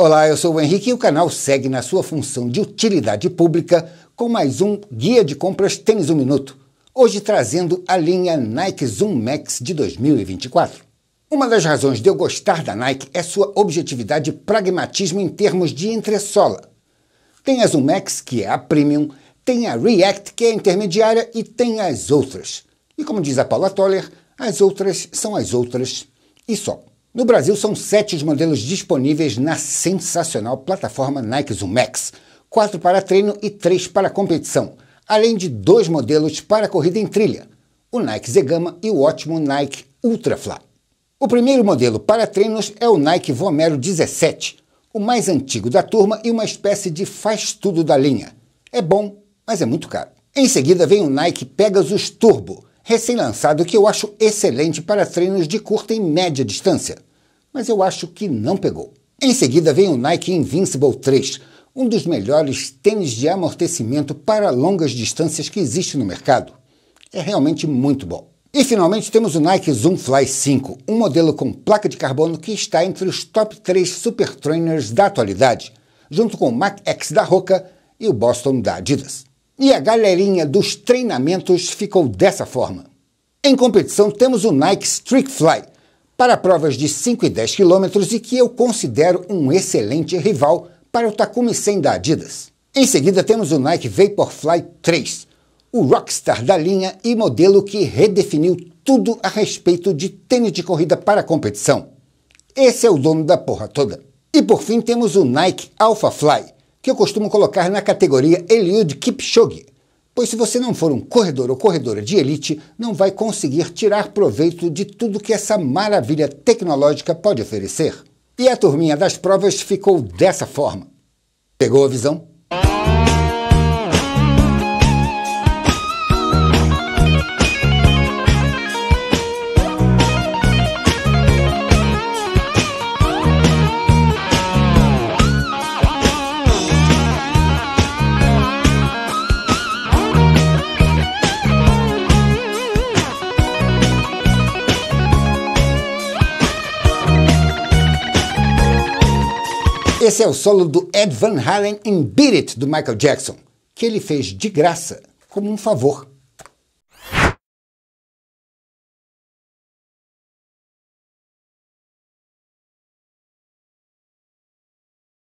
Olá, eu sou o Henrique e o canal segue na sua função de utilidade pública com mais um Guia de Compras Tênis 1 Minuto, hoje trazendo a linha Nike Zoom Max de 2024. Uma das razões de eu gostar da Nike é sua objetividade e pragmatismo em termos de entressola. Tem a Zoom Max, que é a premium, tem a React, que é a intermediária, e tem as outras. E como diz a Paula Toller, as outras são as outras e só. No Brasil, são sete os modelos disponíveis na sensacional plataforma Nike Zoom Max, quatro para treino e três para competição, além de dois modelos para corrida em trilha, o Nike Z Gama e o ótimo Nike Ultrafly. O primeiro modelo para treinos é o Nike Vomero 17, o mais antigo da turma e uma espécie de faz-tudo da linha. É bom, mas é muito caro. Em seguida vem o Nike Pegasus Turbo, recém-lançado que eu acho excelente para treinos de curta e média distância mas eu acho que não pegou. Em seguida vem o Nike Invincible 3, um dos melhores tênis de amortecimento para longas distâncias que existe no mercado. É realmente muito bom. E finalmente temos o Nike Zoom Fly 5, um modelo com placa de carbono que está entre os top 3 super trainers da atualidade, junto com o Mac X da Roca e o Boston da Adidas. E a galerinha dos treinamentos ficou dessa forma. Em competição temos o Nike Streak Fly, para provas de 5 e 10 quilômetros e que eu considero um excelente rival para o Takumi 100 da Adidas. Em seguida temos o Nike Vaporfly 3, o rockstar da linha e modelo que redefiniu tudo a respeito de tênis de corrida para competição. Esse é o dono da porra toda. E por fim temos o Nike Alpha Fly, que eu costumo colocar na categoria Eliud Kipchoge, pois se você não for um corredor ou corredora de elite, não vai conseguir tirar proveito de tudo que essa maravilha tecnológica pode oferecer. E a turminha das provas ficou dessa forma. Pegou a visão? Esse é o solo do Ed Van Halen em Beat It, do Michael Jackson, que ele fez de graça, como um favor.